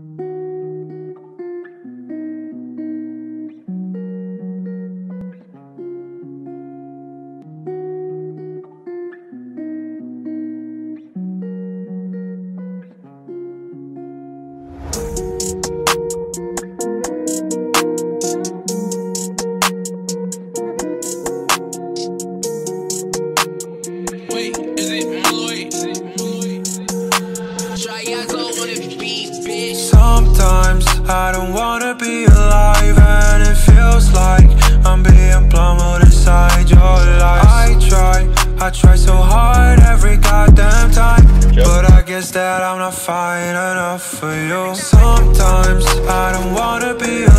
Wait, Sometimes I don't wanna be alive and it feels like I'm being plummeted inside your life I try, I try so hard every goddamn time But I guess that I'm not fine enough for you. Sometimes I don't wanna be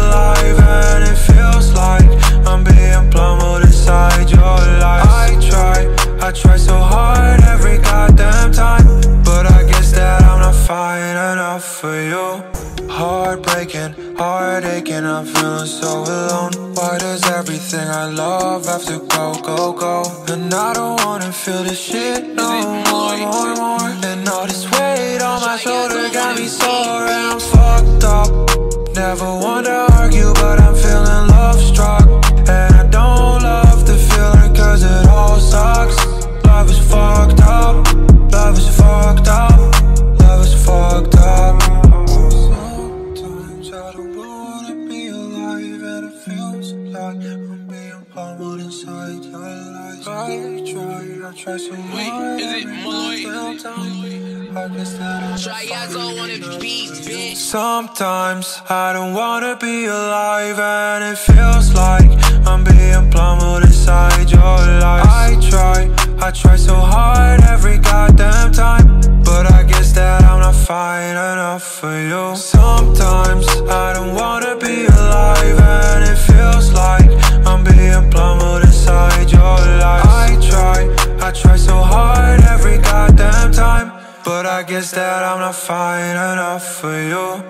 Heartbreaking, heart aching, I'm feeling so alone. Why does everything I love have to go, go, go? And I don't wanna feel this shit no more, more, more And all this weight on my shoulder got me sore and I'm fucked up. Never want to argue, but I'm I don't wanna be alive and it feels like I'm being pummeled inside your lies I try, I try so hard is it Malloy? goddamn time. I guess that I'm Triago on the beat, bitch. Sometimes I don't wanna be alive and it feels like I'm being plummeted inside your lies I try, I try so hard every goddamn time But I guess that I'm not fine enough for you Sometimes guess that I'm not fine enough for you.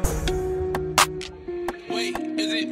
Wait, is it